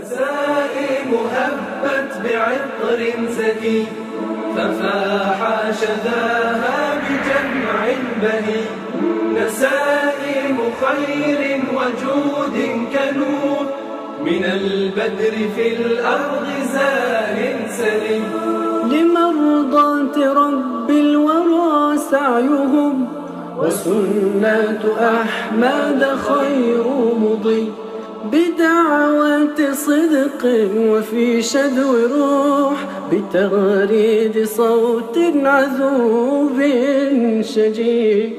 نسائم هبت بعطر زكي ففاح شذاها بجمع بهي. نسائم خير وجود كنور من البدر في الأرض زار سري لمرضاة رب الورى سعيهم وسنة أحمد خير مضي. بدعوة صدق وفي شدو روح بتغريد صوت عذوب شجي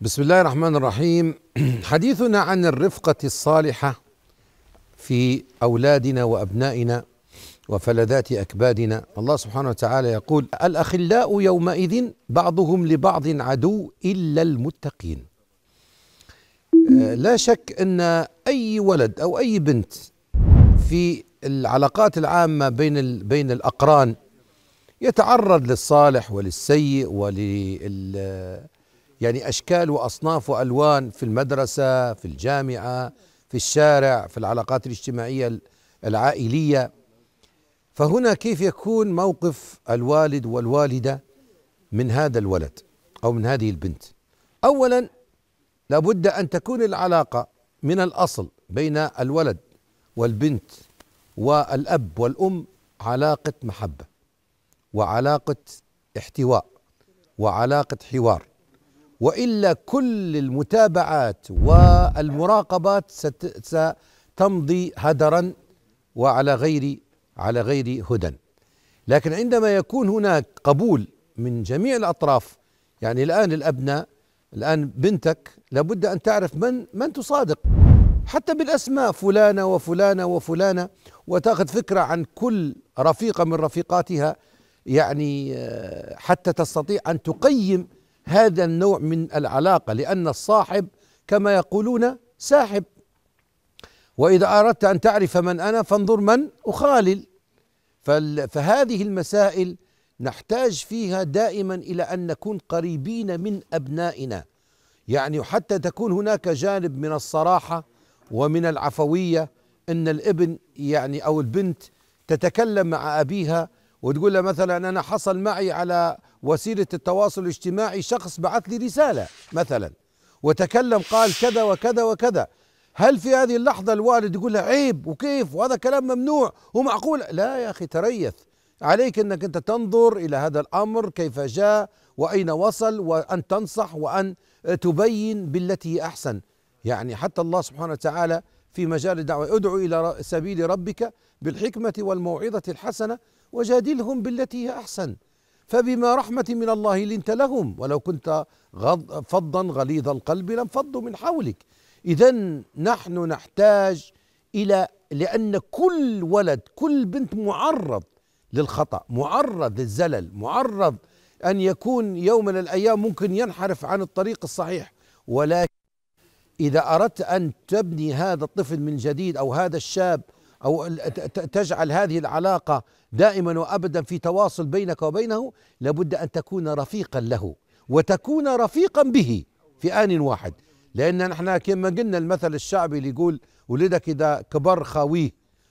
بسم الله الرحمن الرحيم. حديثنا عن الرفقة الصالحة في أولادنا وأبنائنا. وفلذات أكبادنا. الله سبحانه وتعالى يقول الأخلاء يومئذ بعضهم لبعض عدو إلا المتقين. آه، لا شك أن أي ولد أو أي بنت في العلاقات العامة بين بين الأقران يتعرض للصالح وللسيء ولل يعني أشكال وأصناف وألوان في المدرسة في الجامعة في الشارع في العلاقات الاجتماعية العائلية. فهنا كيف يكون موقف الوالد والوالدة من هذا الولد أو من هذه البنت؟ أولا لابد أن تكون العلاقة من الأصل بين الولد والبنت والأب والأم علاقة محبة وعلاقة احتواء وعلاقة حوار وإلا كل المتابعات والمراقبات ستمضي هدرا وعلى غير على غير هدى. لكن عندما يكون هناك قبول من جميع الأطراف يعني الآن الأبناء الآن بنتك لابد أن تعرف من من تصادق. حتى بالأسماء فلانة وفلانة وفلانة وتأخذ فكرة عن كل رفيقة من رفيقاتها يعني آه، حتى تستطيع أن تقيم هذا النوع من العلاقة لأن الصاحب كما يقولون ساحب. وإذا أردت أن تعرف من أنا فانظر من أخالل. فهذه المسائل نحتاج فيها دائما إلى أن نكون قريبين من أبنائنا. يعني حتى تكون هناك جانب من الصراحة ومن العفوية إن الابن يعني أو البنت تتكلم مع أبيها وتقول له مثلا أنا حصل معي على وسيلة التواصل الاجتماعي شخص بعث لي رسالة مثلا وتكلم قال كذا وكذا وكذا. هل في هذه اللحظة الوالد يقول له عيب وكيف وهذا كلام ممنوع ومعقول؟ لا يا أخي تريث. عليك إنك أنت تنظر إلى هذا الأمر كيف جاء وأين وصل وأن تنصح وأن تبين بالتي هي أحسن. يعني حتى الله سبحانه وتعالى في مجال الدعوة ادعو إلى سبيل ربك بالحكمة والموعظة الحسنة وجادلهم بالتي هي أحسن. فبما رحمة من الله لنت لهم ولو كنت فظا غليظ القلب لانفضوا من حولك. اذا نحن نحتاج إلى لأن كل ولد كل بنت معرض للخطأ معرض للزلل معرض أن يكون يوم من الأيام ممكن ينحرف عن الطريق الصحيح. ولكن إذا أردت أن تبني هذا الطفل من جديد أو هذا الشاب أو تجعل هذه العلاقة دائما وابدا في تواصل بينك وبينه لابد أن تكون رفيقا له وتكون رفيقا به في آن واحد. لأن نحن كما قلنا المثل الشعبي اللي يقول ولدك إذا كبر خاويه.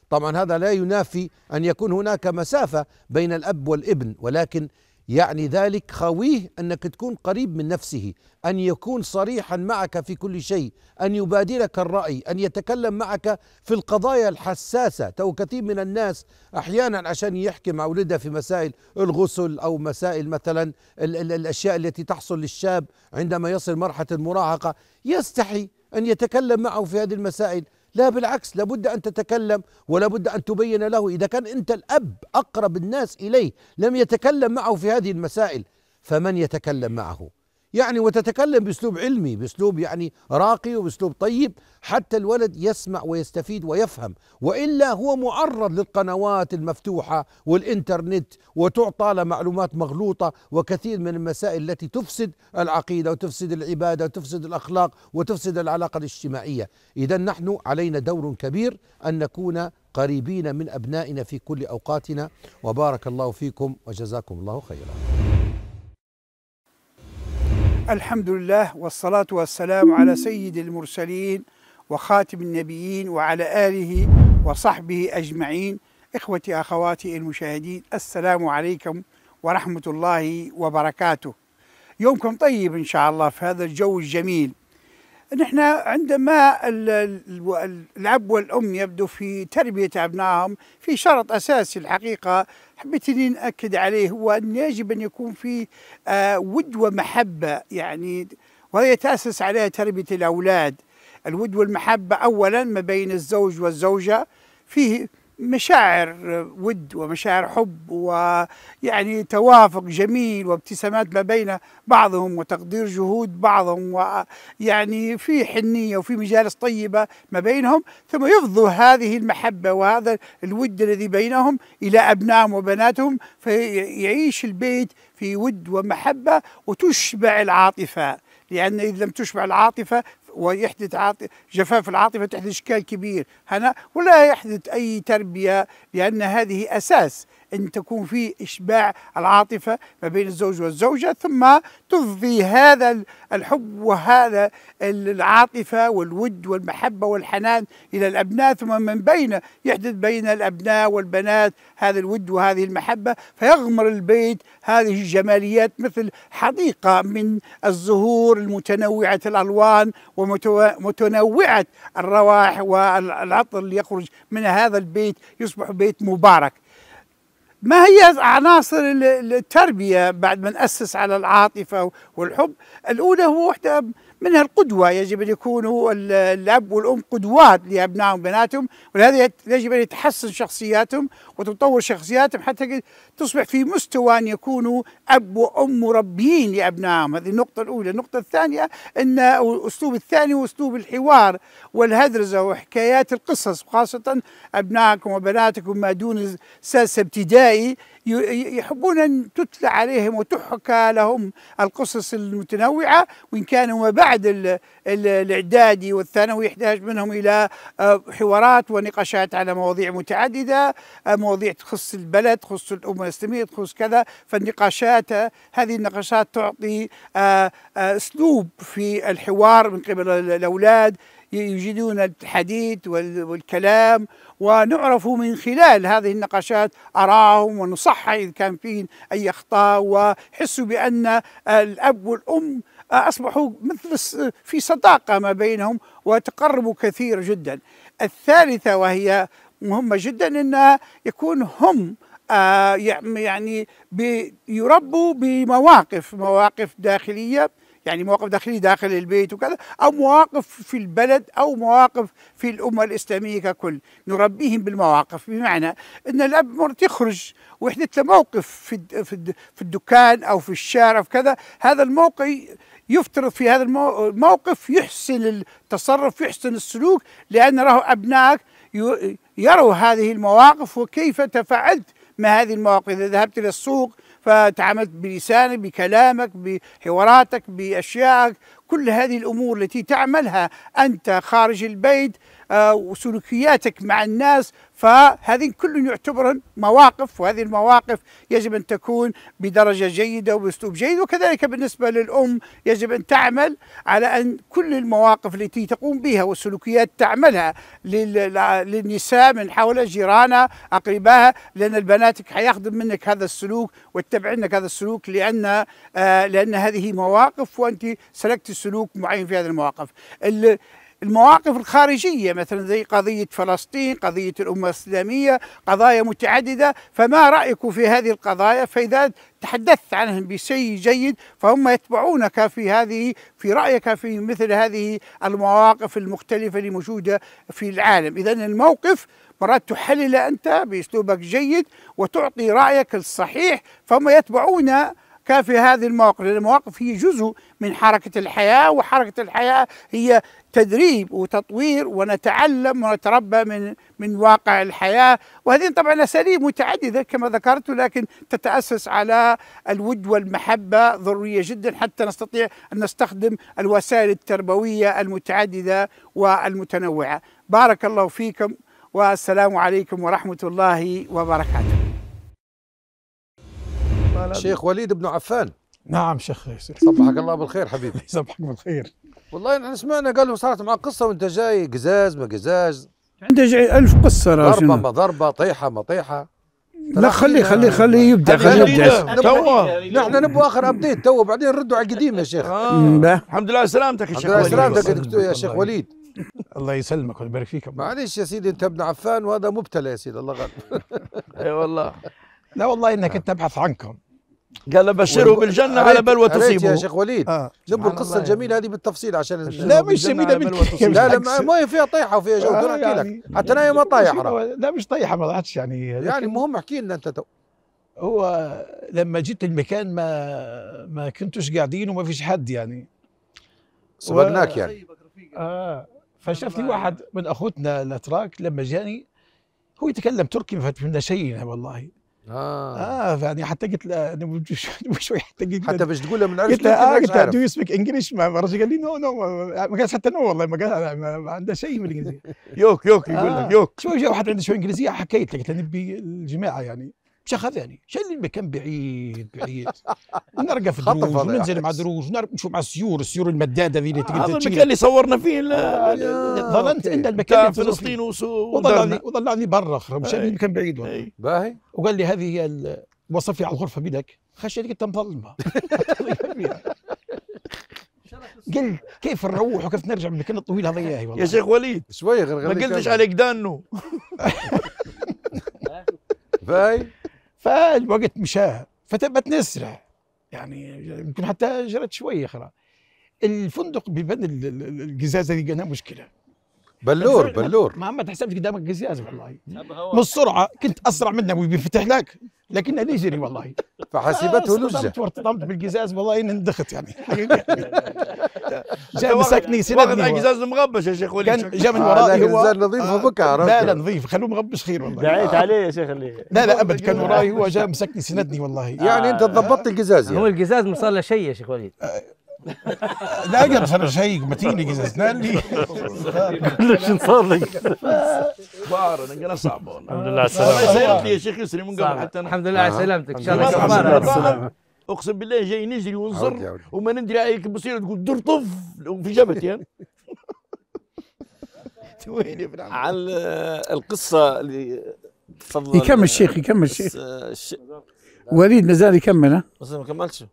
طبعا هذا لا ينافي أن يكون هناك مسافة بين الأب والابن ولكن يعني ذلك خويه أنك تكون قريب من نفسه أن يكون صريحا معك في كل شيء أن يبادلك الرأي أن يتكلم معك في القضايا الحساسة. تو كثير من الناس أحيانا عشان يحكي مع ولده في مسائل الغسل أو مسائل مثلا ال ال الأشياء التي تحصل للشاب عندما يصل مرحلة المراهقة يستحي أن يتكلم معه في هذه المسائل. لا بالعكس لابد أن تتكلم ولابد أن تبين له. إذا كان أنت الأب أقرب الناس إليه لم يتكلم معه في هذه المسائل فمن يتكلم معه؟ يعني وتتكلم بأسلوب علمي بأسلوب يعني راقي وبأسلوب طيب حتى الولد يسمع ويستفيد ويفهم. وإلا هو معرض للقنوات المفتوحة والإنترنت وتعطى له معلومات مغلوطة وكثير من المسائل التي تفسد العقيدة وتفسد العبادة وتفسد الأخلاق وتفسد العلاقة الاجتماعية. إذا نحن علينا دور كبير أن نكون قريبين من أبنائنا في كل أوقاتنا. وبارك الله فيكم وجزاكم الله خيرا. الحمد لله والصلاة والسلام على سيد المرسلين وخاتم النبيين وعلى آله وصحبه أجمعين. إخوتي أخواتي المشاهدين السلام عليكم ورحمة الله وبركاته. يومكم طيب إن شاء الله في هذا الجو الجميل. نحن عندما ال- ال- الأب والأم يبدو في تربية أبنائهم في شرط أساسي الحقيقة حبيت إني نأكد عليه هو ان يجب أن يكون في آه، ود ومحبة يعني وهذا يتاسس عليها تربية الأولاد. الود والمحبة اولا ما بين الزوج والزوجة فيه مشاعر ود ومشاعر حب ويعني توافق جميل وابتسامات ما بين بعضهم وتقدير جهود بعضهم ويعني في حنية وفي مجالس طيبة ما بينهم ثم يفضوا هذه المحبة وهذا الود الذي بينهم إلى أبنائهم وبناتهم فيعيش البيت في ود ومحبة وتشبع العاطفة لأن إذا لم تشبع العاطفة ويحدث عاطفة جفاف العاطفة تحدث إشكال كبير هنا؟ ولا يحدث أي تربية لأن هذه أساس. إن تكون في إشباع العاطفة ما بين الزوج والزوجة ثم تفضي هذا الحب وهذا العاطفة والود والمحبة والحنان إلى الأبناء ثم من بين يحدث بين الأبناء والبنات هذا الود وهذه المحبة فيغمر البيت هذه الجماليات مثل حديقة من الزهور المتنوعة الألوان ومتنوعه الروائح والعطر اللي يخرج من هذا البيت يصبح بيت مبارك. ما هي عناصر التربية بعد ما نأسس على العاطفة والحب؟ الأولى هو واحدة منها القدوة يجب أن يكونوا الأب والأم قدوات لأبنائهم وبناتهم ولهذا يجب أن يتحسن شخصياتهم وتطور شخصياتهم حتى تصبح في مستوى أن يكونوا أب وأم مربيين لأبنائهم. هذه النقطة الأولى. النقطة الثانية أن الأسلوب الثاني هو أسلوب الحوار والهدرزة وحكايات القصص خاصة أبنائكم وبناتكم ما دون سادسة ابتدائي يحبون أن تتلى عليهم وتحكى لهم القصص المتنوعة وإن كانوا ما بعد الإعدادي والثانوي يحتاج منهم إلى حوارات ونقاشات على مواضيع متعددة مواضيع تخص البلد تخص الأمة الإسلامية تخص كذا. فالنقاشات هذه النقاشات تعطي أسلوب في الحوار من قبل الأولاد. يجدون الحديث والكلام ونعرف من خلال هذه النقاشات آراءهم ونصحح إذا كان فيه أي أخطاء وحسوا بأن الأب والأم أصبحوا مثل في صداقة ما بينهم وتقربوا كثير جدا. الثالثة وهي مهمة جدا أن يكون هم آه يعني يربوا بمواقف مواقف داخلية. يعني مواقف داخلية داخل البيت وكذا أو مواقف في البلد أو مواقف في الأمة الإسلامية ككل. نربيهم بالمواقف. بمعنى أن الأب مرة يخرج ويحدث له موقف في في الدكان أو في الشارع في كذا هذا الموقف يفترض في هذا الموقف يحسن التصرف يحسن السلوك لأن راه أبنائك يروا هذه المواقف وكيف تفاعلت مع هذه المواقف. إذا ذهبت إلى السوق فتعاملت بلسانك بكلامك بحواراتك بأشيائك كل هذه الأمور التي تعملها أنت خارج البيت آه وسلوكياتك مع الناس فهذه كل يعتبر مواقف وهذه المواقف يجب أن تكون بدرجة جيدة وبأسلوب جيد. وكذلك بالنسبة للأم يجب أن تعمل على أن كل المواقف التي تقوم بها والسلوكيات تعملها للنساء من حول جيرانها أقربائها لأن البنات حياخذ منك هذا السلوك واتبع منك هذا السلوك لأن آه لأن هذه مواقف وأنت سلكت سلوك معين في هذه المواقف. المواقف الخارجية مثلا زي قضية فلسطين قضية الأمة الإسلامية قضايا متعددة فما رأيكم في هذه القضايا؟ فإذا تحدثت عنهم بشيء جيد فهم يتبعونك في هذه في رأيك في مثل هذه المواقف المختلفة اللي موجودة في العالم. إذا الموقف مرات تحلل أنت بأسلوبك جيد وتعطي رأيك الصحيح فهم يتبعون في هذه المواقف لأن المواقف هي جزء من حركة الحياة وحركة الحياة هي تدريب وتطوير ونتعلم ونتربى من من واقع الحياة. وهذه طبعا أساليب متعددة كما ذكرت لكن تتأسس على الود والمحبة ضرورية جدا حتى نستطيع أن نستخدم الوسائل التربوية المتعددة والمتنوعة. بارك الله فيكم والسلام عليكم ورحمة الله وبركاته. شيخ وليد بن عفان. نعم شيخ ياسر. صبحك الله بالخير حبيبي. يصبحك بالخير. والله إحنا سمعنا قالوا صارت معك قصة وانت جاي قزاز ما قزاز. عنده جاي ألف قصة ضربة ما ضربة طيحة ما طيحة. لا خليه خليه خليه يبدأ خليه يبدأ. توا نحن نبغى آخر update تو بعدين نردوا على القديم يا شيخ. باه. الحمد لله على سلامتك يا الحمد شيخ لله وليد. سلامتك يا شيخ. وليد. الله يسلمك ويبارك فيك. معلش يا سيدي انت ابن عفان وهذا مبتلى يا سيدي الله غالب أي والله. لا والله إنك كنت ابحث عنكم. قال بشره بالجنة على بلوى تصيبه يا شيخ وليد. آه. القصة الله. الجميلة هذه بالتفصيل عشان لا مش جميلة بنت لا لا ما- هي فيها طيحه وفيها جو آه، يعني- لك. حتى أنا ما طايح حرام. لا مش طايحة ما ضحتش يعني. يعني المهم احكي لنا أنت تو. هو لما جيت المكان ما ما كنتوش قاعدين وما فيش حد يعني. سبقناك يعني. آه فشافني واحد من أخوتنا الأتراك لما جاني هو يتكلم تركي ما فهمنا شيء والله. آه. آه يعني حتى قلت له وشوي حتى قلت حتى باش تقول له من قلت له آه قلت له دو يسبيك انجلش ما الرجل قال لي no no ما قال حتى no والله ما قال ما, ما عنده شيء من الإنجليزية. يوك يوك يقول آه. لك يوك. شوي واحد عنده شوي إنجليزية حكيت له قلت له نبي الجماعة يعني. مش اخذني شال لي المكان بعيد بعيد. نرقى في الدروج وننزل مع. دروج ونشوف مع السيور السيور المدادة اللي هذا المكان اللي صورنا فيه ال- يا ظننت. ان المكان في فلسطين وطلعني وطلعني برا اخر مشان أي. المكان بعيد. باهي. وقال لي هذه هي وصف لي على الغرفة بدك خشيت قلت مظلمة. قل كيف نروح وكيف نرجع من المكان الطويل هذا؟ والله. يا شيخ وليد. شوية غير ما قلتش عليك دانو. باهي. فالوقت مشى فتبت نسرع يعني يمكن حتى جرت شوية خلاص الفندق ال- القزازه دي لقينا مشكلة. بلور بلور. ما ما تحسبت قدامك قزاز والله. من السرعة كنت أسرع منه وبيفتح لك لكنه نجري والله. فحسبته آه، لجه وارتطمت بالقزاز والله إني اندخت يعني. جاء مسكني سندني واخذ هو. قزاز مغبش يا شيخ وليد؟ كان جاء من آه، ورائي هو. زال نظيف آه، وبكى عرفت. لا لا نظيف. خلوه مغبش خير والله. دعيت عليه يا شيخ اللي لا لا أبد كان وراي هو جاء مسكني سندني والله. يعني أنت ضبطت القزاز هو يعني. القزاز ما صار له شيء يا شيخ وليد. لا قبل صار شيء متيني قزاز نالي شو صار لك؟ بار أنا قال والله الحمد لله على والله السلامة سيرت لي يا شيخ يسري من قبل حتى أنا الحمد لله على آه. سلامتك ان شاء الله. كفاره السلامة. أقسم بالله جاي نجري ونصر. وما ندري عليك بصير تقول در طف في جبهتي وين يا ابن عم؟ على القصة اللي تفضل يكمل الشيخ يكمل الشيخ الش- وليد مازال يكمل ها ما كملتش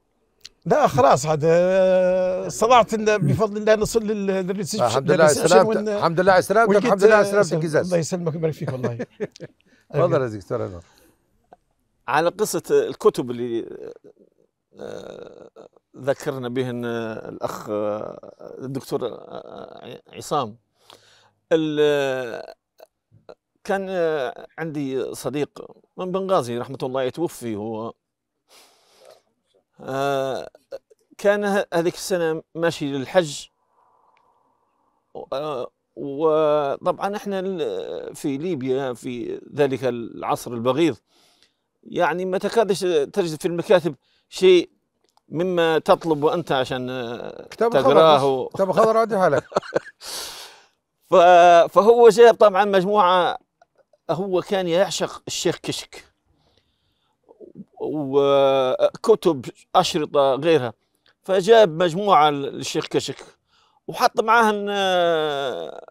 لا خلاص هذا استطعت ان بفضل الله نصل لل- للريسبشن الحمد لله على سلامتك الحمد لله على سلامتك الحمد لله القزاز الله يسلمك ويبارك فيك والله. تفضل يا دكتور على قصة الكتب اللي آه، ذكرنا بهن الأخ آه، الدكتور آه، عصام. ال- كان آه، عندي صديق من بنغازي رحمة الله يتوفي هو آه، كان ه- هذيك السنة ماشي للحج. آه، وطبعا إحنا في ليبيا في ذلك العصر البغيض يعني ما تكادش تجد في المكاتب شيء مما تطلب أنت عشان آه، كتاب تقراه و- كتاب الخضر عادي حالك. فهو جاب طبعا مجموعة هو كان يعشق الشيخ كشك. وكتب أشرطة غيرها. فجاب مجموعة للشيخ كشك وحط معاهن آه،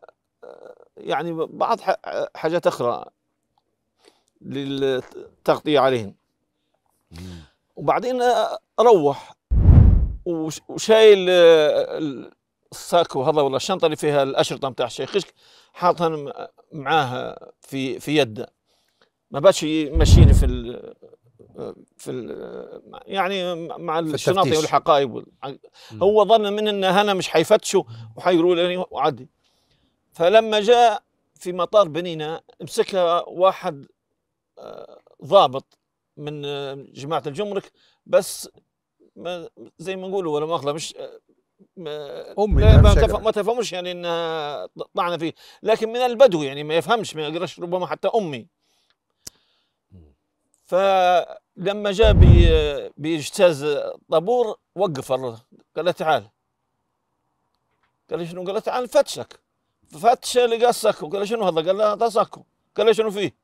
يعني بعض حاجات أخرى للتغطية عليهن. وبعدين آه، أروح وش- وشايل آه، الساكو هذا ولا الشنطة اللي فيها الأشرطة متاع الشيخ كشك حاطها معاه في في يده. ما باتش يمشيني في في يعني مع الشناطي. والحقائب وال- هو ظن من إن أنا مش حيفتشوا وحيقولوا لي وعدي فلما جاء في مطار بنينا مسكها واحد آه، ضابط من آه، جماعة الجمرك بس ما زي ما نقولوا ولا مؤاخذه مش آه، ما- أمي لا، ما تف... أقرأ. ما تفهمش يعني إنها طعنا فيه. لكن من البدو يعني ما يفهمش ما يقراش ربما حتى أمي. فلما جاء بي... بيجتاز طابور وقف قال له تعال قال له شنو؟ قال له تعال نفتشك فتش لقى الساكو قال له شنو هذا؟ قال له هذا ساكو قال له شنو فيه؟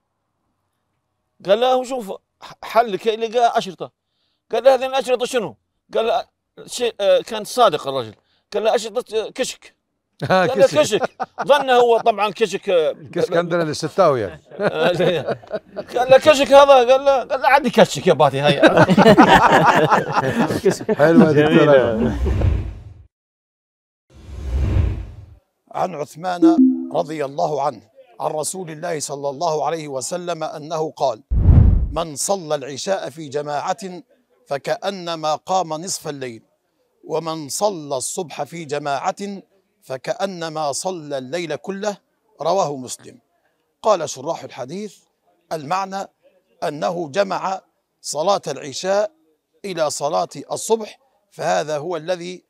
قال له شوف حل كي لقى اشرطه قال له هذه الاشرطه شنو؟ قال شيء آه، كان صادق الرجل قال له اشرطه كشك كسر كشك. ظن هو طبعا كشك آه، كسر عندنا للستاوي يعني. قال له كشك هذا؟ قال له قال له عندي كشك يا باتي هيا. حلوة. عن عثمان رضي الله عنه عن رسول الله صلى الله عليه وسلم أنه قال: من صلى العشاء في جماعة فكأنما قام نصف الليل ومن صلى الصبح في جماعة فكأنما صلى الليل كله رواه مسلم. قال شراح الحديث: المعنى أنه جمع صلاة العشاء إلى صلاة الصبح فهذا هو الذي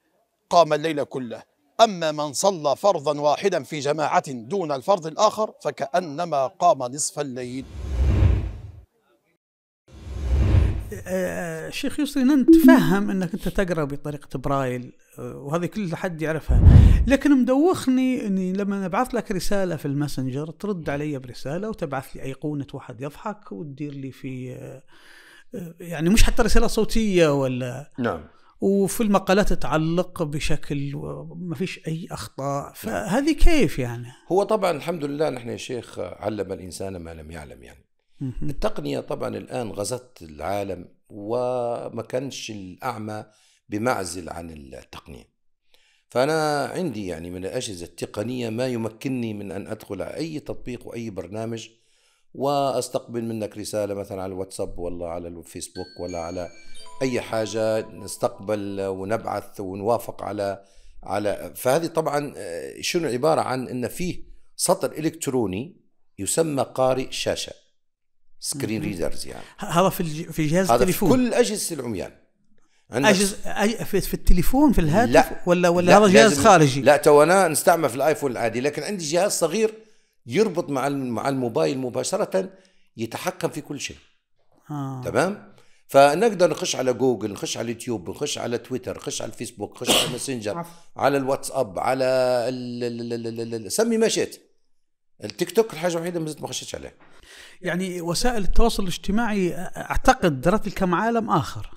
قام الليل كله. أما من صلى فرضا واحدا في جماعة دون الفرض الآخر فكأنما قام نصف الليل. آه، شيخ يسري نتفهم أنك أنت تقرأ بطريقة برايل. وهذه كل حد يعرفها. لكن مدوخني إني لما أبعث لك رسالة في الماسنجر ترد علي برسالة وتبعث لي أيقونة واحد يضحك وتدير لي في يعني مش حتى رسالة صوتية ولا نعم. وفي المقالات تعلق بشكل ما فيش أي أخطاء. فهذه كيف يعني؟ هو طبعا الحمد لله نحن يا شيخ علم الإنسان ما لم يعلم يعني. التقنية طبعا الآن غزت العالم وما كانش الأعمى بمعزل عن التقنيه فأنا عندي يعني من الأجهزة التقنية ما يمكنني من أن أدخل على أي تطبيق وأي برنامج وأستقبل منك رسالة مثلا على الواتساب ولا على الفيسبوك ولا على أي حاجة نستقبل ونبعث ونوافق على على. فهذه طبعا آه، شنو عبارة عن إن فيه سطر إلكتروني يسمى قارئ شاشة screen readers يعني. هذا في في جهاز هذا في التليفون. كل أجهزة العميان. أجهز أي- في, في التليفون في الهاتف لا. ولا ولا لا، هذا جهاز خارجي لا تو أنا نستعمل في الآيفون العادي لكن عندي جهاز صغير يربط مع مع الموبايل مباشرة يتحكم في كل شيء آه. تمام فنقدر نخش على جوجل نخش على اليوتيوب نخش على تويتر نخش على الفيسبوك نخش على الماسنجر. على الواتساب على ال سمي ما شئت التيك توك الحاجة الوحيدة ما زلت ما خشيتش عليه يعني وسائل التواصل الاجتماعي أعتقد درت لكم عالم آخر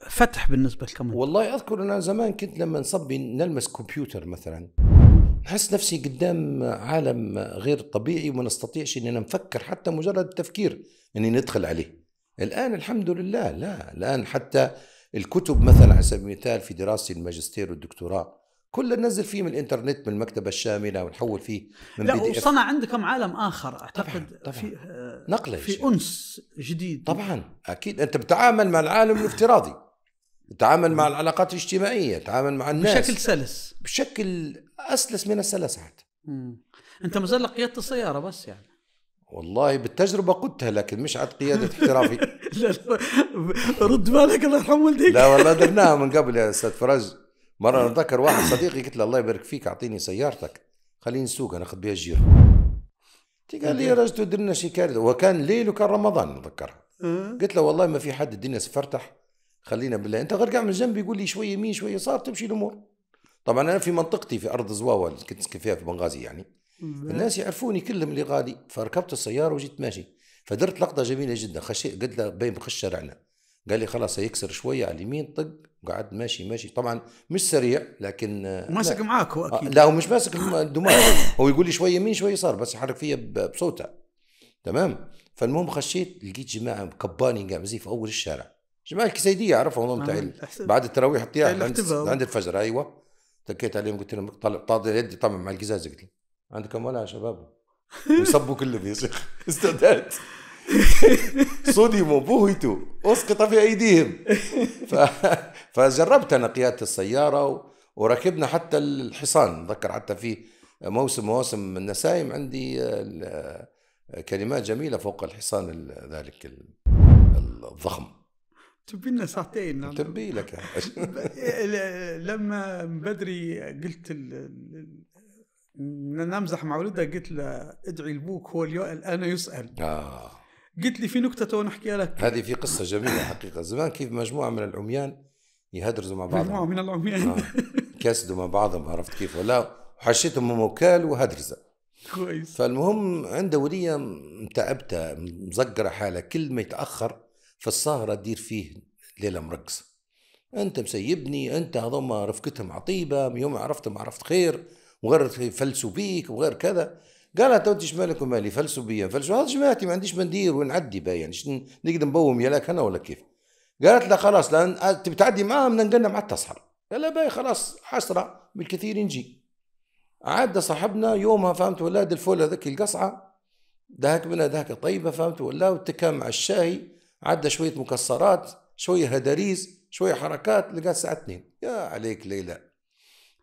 فتح بالنسبة لكم والله أذكر أنا زمان كنت لما نصبي نلمس كمبيوتر مثلا نحس نفسي قدام عالم غير طبيعي وما نستطيعش اننا نفكر حتى مجرد التفكير إني ندخل عليه. الآن الحمد لله لا الآن حتى الكتب مثلا على سبيل المثال في دراستي الماجستير والدكتوراه كله ننزل فيه من الإنترنت من المكتبة الشاملة ونحول فيه من لا PDF وصنع عندكم عالم آخر أعتقد طبعاً، طبعاً. في آه، نقله في. أنس جديد. طبعا أكيد. أنت بتتعامل مع العالم الافتراضي تتعامل مع العلاقات الاجتماعية تتعامل مع الناس. بشكل سلس. بشكل أسلس من السلس حتى. أنت ما زال لك قيادة السيارة بس يعني. والله بالتجربة قدتها لكن مش عاد قيادة احترافي. لا لا. رد بالك الله يرحم والديك. لا والله درناها من قبل يا أستاذ فرج مرة أنا أتذكر واحد صديقي قلت له الله يبارك فيك أعطيني سيارتك. خليني نسوق ناخذ بها جير قال لي يا رجل درنا شي كارثة. وكان ليل وكان رمضان اتذكرها قلت له والله ما في حد الدنيا سفرتح. خلينا بالله. أنت غير قاعد من جنبي يقول لي شوية يمين شوية يسار تمشي الأمور. طبعا أنا في منطقتي في أرض زواوه اللي كنت ساكن فيها في بنغازي يعني. الناس يعرفوني كلهم اللي غادي فركبت السيارة وجيت ماشي. فدرت لقطة جميلة جدا. خشيت قلت له بين بخش شارعنا. قال لي خلاص هيكسر شوية على اليمين طق. وقعد ماشي ماشي. طبعا مش سريع لكن آه، ماسك. معاك هو آه، أكيد لا هو مش ماسك الدماغ. هو يقول لي شوية يمين شوية يسار بس يحرك فيا بصوته. تمام؟ فالمهم خشيت لقيت جماعة كباني قاعد في أول الشارع. جماعة الكسيدية اعرفها والله بتاع ال- أحسن. بعد التراويح الطياح عند. عند الفجر. أيوه. تكيت عليهم قلت لهم طلع طاط يدي طبعا مع القزاز قلت لهم. عندكم ولا يا شباب؟ ويصبوا كلهم يا شيخ استعداد صدموا بهتوا اسقط في أيديهم. ف... فجربت أنا قيادة السيارة. وركبنا حتى الحصان ذكر حتى في موسم مواسم النسايم عندي كلمات جميلة فوق الحصان ال- ذلك ال- الضخم تبي لنا ساعتين. تنبي لك لما بدري قلت نمزح مع ولدها قلت له ادعي لبوك هو الآن يسأل آه. قلت لي في نكتة تو نحكيها لك هذه في قصة جميلة حقيقة زمان كيف مجموعة من العميان يهدرزوا مع بعضهم. من العميان آه. كاسدوا مع بعضهم عرفت كيف؟ ولا وحشيتهم وكال وهدرزة. كويس. فالمهم عنده ولية متعبتة مزقرة حالة كل ما يتأخر في السهرة تدير فيه ليلة مرقصة. أنت مسيبني أنت هذوما رفقتهم عطيبة من يوم عرفتهم عرفت خير وغير يفلسوا بيك وغير كذا. قالها تو أنت مالك ومالي؟ فلسوا بيا فلسوا هذا جماعتي ما عنديش مندير ونعدي باين يعني. نقدر نبوم ياك أنا ولا كيف؟ قالت لا خلاص لأن تبي تعدي معاهم نقلنا مع التصحر قال لا باي خلاص حسرة بالكثير نجي عاد صاحبنا يومها فهمت ولاد الفول هذاك القصعة دهك منها دهك طيبة فهمت ولا؟ واتكى مع الشاي عدى شوية مكسرات شوية هداريز شوية حركات لقى الساعة 2 يا عليك ليلى.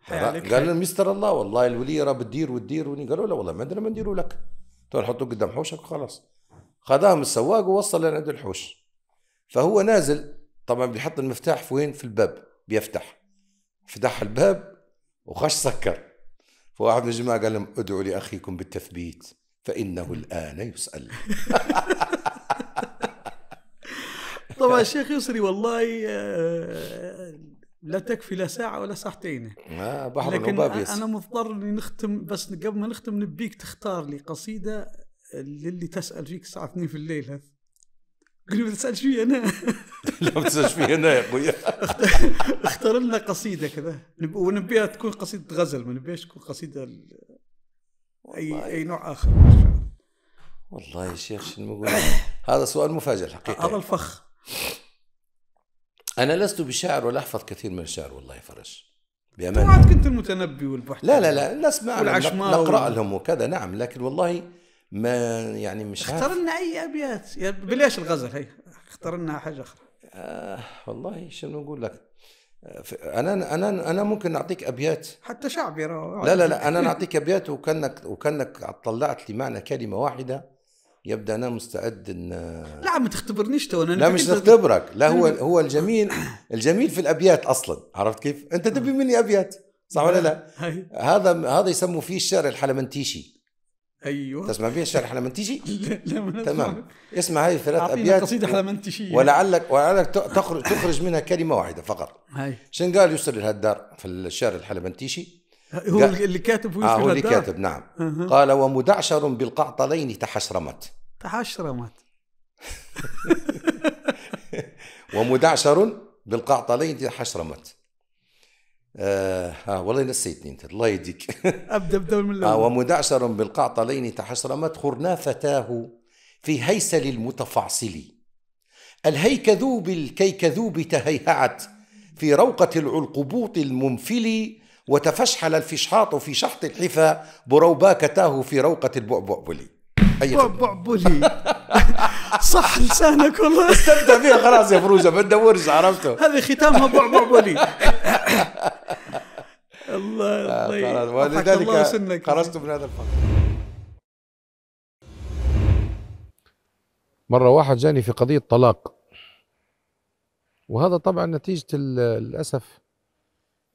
قال لهم يستر الله والله الولية راه بتدير وتدير. قالوا لا والله ما عندنا ما نديروا لك. تو نحطوه قدام حوشك وخلاص. خذاهم السواق ووصل لنا عند الحوش. فهو نازل طبعا بيحط المفتاح في وين في الباب بيفتح. فتح الباب وخش سكر. فواحد من الجماعة قال لهم ادعوا لأخيكم بالتثبيت فإنه الآن يسأل. طبعا الشيخ يسري والله آه، لا تكفي لا ساعة ولا ساعتين. آه بحر لكن أنا مضطر إني نختم بس قبل ما نختم نبيك تختار لي قصيدة للي تسأل فيك الساعة 2 في الليل. قل لي ما تسألش فيا أنا. لا ما تنساش فيها أنا يا أخويا اختار لنا قصيدة كذا. نب- ونبيها تكون قصيدة غزل ما نبيهاش تكون قصيدة ال- أي أي نوع الشعر. والله يا شيخ شنو نقول؟ هذا سؤال مفاجئ الحقيقة. هذا الفخ. أنا لست بشاعر ولا أحفظ كثير من الشعر والله فرج. بأمانة. وعاد كنت المتنبي والبحث. لا لا لا نسمع. نقرأ لهم وكذا نعم لكن والله ما يعني مش اختار لنا أي أبيات. يا بلاش الغزل هي. اختار لنا حاجة أخرى. آه والله شنو نقول لك؟ آه، أنا أنا أنا ممكن نعطيك أبيات. حتى شعبي لا لا لا أنا نعطيك أبيات وكأنك وكأنك طلعت لي معنى كلمة واحدة يبدأ أنا مستعد إن لا ما تختبرنيش تو. لا مش نختبرك. لا هو هو الجميل الجميل في الأبيات أصلا. عرفت كيف؟ أنت تبي مني أبيات صح ولا لا؟ هذا هذا يسموا فيه الشعر الحلمنتيشي. أيوه. تسمع فيه الشعر الحلمنتيشي؟ لا لا ما تمام. اسمع هذه ثلاث أعطينا أبيات قصيدة حلمنتشيه ولعلك ولعلك تخرج تخرج منها كلمة واحدة فقط. هاي. شن قال يسر الهدار في الشعر الحلمنتيشي هو قال- اللي كاتب هو آه هو اللي. كاتب نعم. أها. قال ومدعشر بالقعطلين تحشرمت. تحشرمت. ومدعشر بالقعطلين تحشرمت. آه, آه والله نسيتني أنت الله يهديك أبدأ أبدأ من آه الأول ومدعشر بالقعطلين تحشرمت خرنا فتاه في هيسل المتفعصل الهيكذوب الكيكذوب تهيهعت في روقة العلقبوط المنفل وتفشحل الفشحاط في شحط الحفا بروباكتاه في روقة البعبعبلي بعبلي صح لسانك والله. استمتع فيها خلاص يا فروجة ما تدورش عرفته. هذه ختامها بعبعبلي الله يضحك الله ولذلك خرجت من هذا الفقر. مرة واحد جاني في قضية طلاق. وهذا طبعا نتيجة للأسف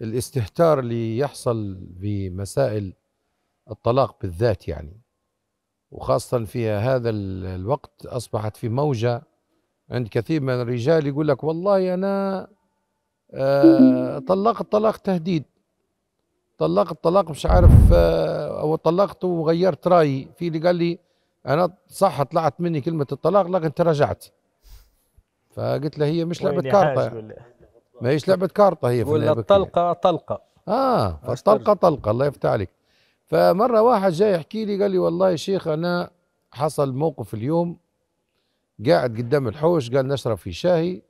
الاستهتار اللي يحصل بمسائل الطلاق بالذات يعني. وخاصة في هذا ال- الوقت أصبحت في موجة عند كثير من الرجال يقول لك والله أنا آه طلقت طلاق تهديد طلقت طلاق مش عارف آه، أو طلقت وغيرت رأيي. في اللي قال لي أنا صح طلعت مني كلمة الطلاق لكن تراجعت. فقلت له هي مش حاج قول لي. ما هيش لعبة كارطة هي في قول اللعبة الطلقه طلقة آه فالطلقه طلقة الله يفتح عليك. فمرة واحد جاي يحكي لي قال لي والله يا شيخ أنا حصل موقف اليوم قاعد قدام الحوش قال نشرب في شاهي.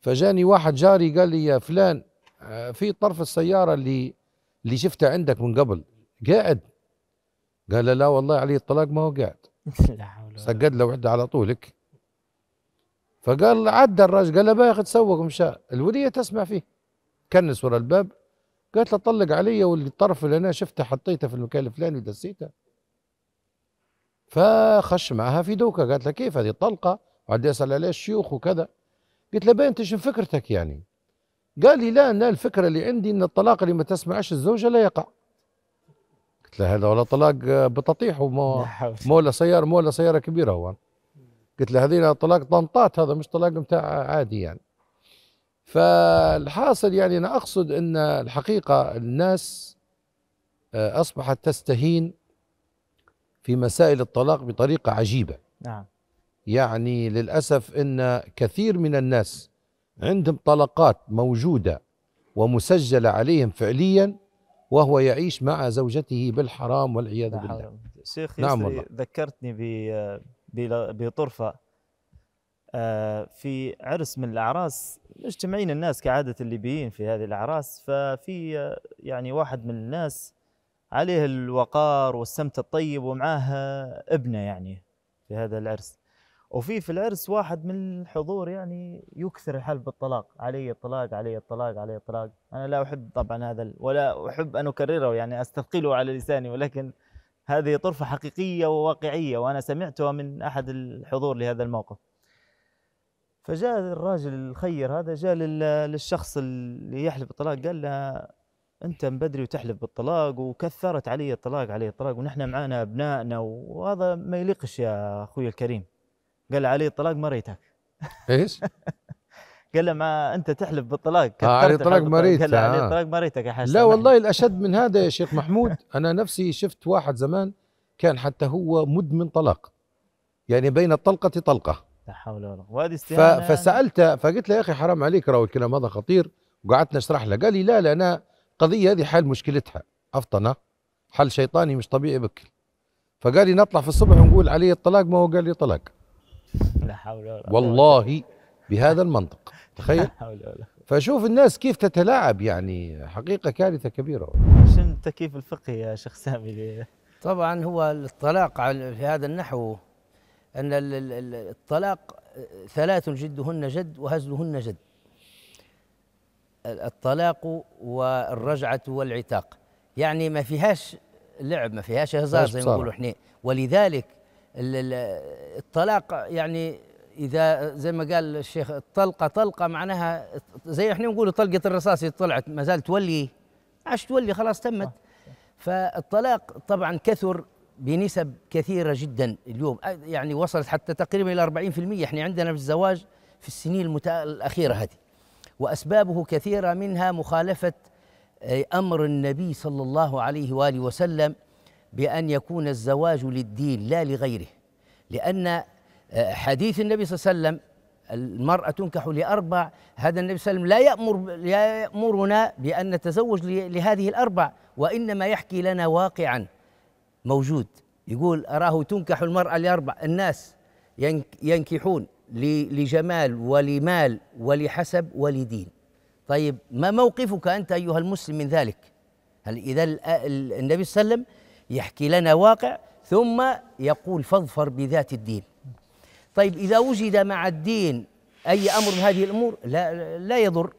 فجاني واحد جاري قال لي يا فلان آه، في طرف السيارة اللي اللي شفتها عندك من قبل قاعد؟ قال لا والله علي الطلاق ما هو قاعد. سجد له وحده على طولك. فقال عدى الراجل قال له باخذ سوق ومشى الولية تسمع فيه. كنس ورا الباب. قالت له طلق علي والطرف اللي أنا شفته حطيته في المكان الفلاني ودسيته. فخش معها في دوكا قالت له كيف هذه طلقه وعد يسأل عليه الشيوخ وكذا. قلت له بنت شو فكرتك يعني؟ قال لي لا أنا الفكرة اللي عندي إن الطلاق اللي ما تسمعش الزوجة لا يقع. قلت له هذا ولا طلاق بتطيح وما. مولا سيارة مولا سيارة كبيرة هو. قلت له هذه طلاق طنطات هذا مش طلاق متاع عادي يعني. فالحاصل يعني أنا أقصد أن الحقيقة الناس آه، أصبحت تستهين في مسائل الطلاق بطريقة عجيبة نعم يعني للأسف أن كثير من الناس عندهم طلقات موجودة ومسجلة عليهم فعليا وهو يعيش مع زوجته بالحرام والعياذ حول بالله. شيخ نعم والله. ذكرتني ب بل- بطرفة آه، في عرس من الأعراس مجتمعين الناس كعادة الليبيين في هذه الأعراس ففي آه، يعني واحد من الناس عليه الوقار والسمت الطيب ومعاه آه، ابنه يعني في هذا العرس. وفي في العرس واحد من الحضور يعني يكثر الحلف بالطلاق علي الطلاق علي الطلاق علي الطلاق. أنا لا أحب طبعا هذا ولا أحب أن أكرره يعني أستثقله على لساني ولكن هذه طرفة حقيقية وواقعية وأنا سمعتها من أحد الحضور لهذا الموقف. فجاء الراجل الخير هذا جاء لل- للشخص اللي يحلف بالطلاق قال له أنت من بدري وتحلف بالطلاق وكثرت علي الطلاق علي الطلاق ونحن معنا أبنائنا وهذا ما يليقش يا أخوي الكريم قال علي الطلاق مريتك إيش؟ قال له ما أنت تحلف بالطلاق آه، علي الطلاق الحلف بالطلاق. مريت، قال له علي آه. الطلاق مريتك يا حاج لا. والله الأشد من هذا يا شيخ محمود أنا نفسي شفت واحد زمان كان حتى هو مدمن طلاق يعني بين الطلقه طلقة لا حول ولا قوة. وهذه ف... استهانة يعني. فسالته فقلت له يا أخي حرام عليك راهو الكلام هذا خطير. وقعدت نشرح له قال لي لا لا أنا القضية هذه حل مشكلتها. افطنه حل شيطاني مش طبيعي بك فقال لي نطلع في الصبح ونقول علي الطلاق ما هو قال لي طلاق. لا حول ولا قوة. والله بهذا المنطق لا تخيل حول ولا فشوف الناس كيف تتلاعب يعني حقيقة كارثة كبيرة. شنو التكييف الفقهي يا شيخ سامي؟ طبعا هو الطلاق على- في هذا النحو أن ال- ال- ال- الطلاق ثلاث جدهن جد وهزلهن جد. الطلاق والرجعة والعتاق. يعني ما فيهاش لعب ما فيهاش هزار زي ما. نقولوا إحنا. ولذلك ال- ال- الطلاق يعني إذا زي ما قال الشيخ الطلقة طلقة معناها زي إحنا نقول طلقة الرصاص طلعت ما زال تولي. عش تولي خلاص تمت. فالطلاق طبعا كثر بنسب كثيرة جدا اليوم. يعني وصلت حتى تقريبا إلى 40% إحنا عندنا في الزواج في السنين المتا... الأخيرة هذه. وأسبابه كثيرة منها مخالفة آه، أمر النبي صلى الله عليه وآله وسلم بأن يكون الزواج للدين لا لغيره. آه، حديث النبي صلى الله عليه وسلم المرأة تنكح لأربع هذا النبي صلى الله عليه وسلم لا يأمر لا يأمرنا بأن نتزوج لهذه الأربع وإنما يحكي لنا واقعا. موجود. يقول أراه تنكح المرأة لأربع. الناس ينك- ينكحون لجمال ولمال ولحسب ولدين. طيب ما موقفك أنت أيها المسلم من ذلك؟ هل إذا ال- ال- النبي صلى الله عليه وسلم يحكي لنا واقع ثم يقول فاظفر بذات الدين. طيب إذا وجد مع الدين أي أمر من هذه الأمور لا لا يضر.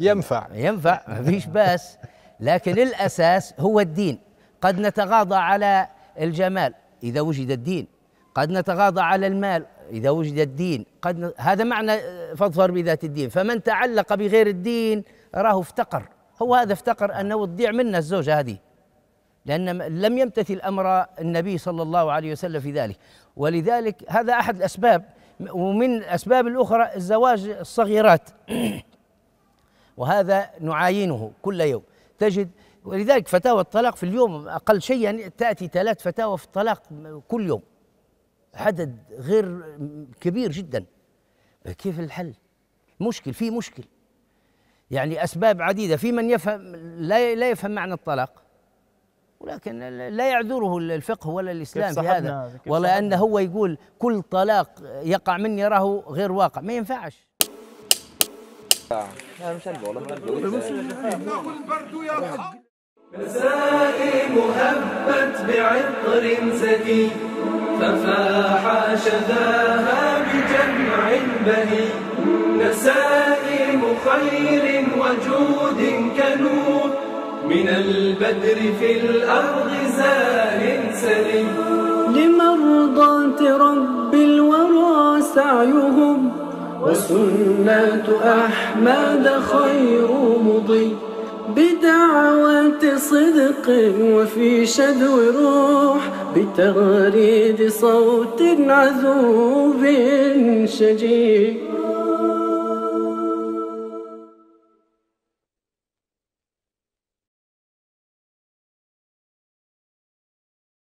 ينفع. ينفع ما فيش بأس. لكن الأساس هو الدين. قد نتغاضى على الجمال إذا وجد الدين. قد نتغاضى على المال إذا وجد الدين. قد ن... هذا معنى آه، فاظفر بذات الدين. فمن تعلق بغير الدين راه افتقر. هو هذا افتقر أنه تضيع منا الزوجة هذه. لأن لم يمتثل أمر النبي صلى الله عليه وسلم في ذلك. ولذلك هذا أحد الأسباب. ومن الأسباب الأخرى الزواج الصغيرات. وهذا نعاينه كل يوم. تجد ولذلك فتاوى الطلاق في اليوم أقل شيء يعني تأتي ثلاث فتاوى في الطلاق كل يوم عدد غير كبير جدا كيف الحل مشكل في مشكل يعني أسباب عديدة في من يفهم لا لا يفهم معنى الطلاق ولكن لا يعذره الفقه ولا الإسلام في هذا ولا؟ أنه هو يقول كل طلاق يقع مني راه غير واقع ما ينفعش نسائم هبت بعطر زكي ففاح شذاها بجمع بهي. نسائم خير وجود كنور من البدر في الأرض زار سلي. لمرضاة رب الورى سعيهم وسنة أحمد خير مضي. بدعوة صدق وفي شدو روح بتغريد صوت عذوب شجي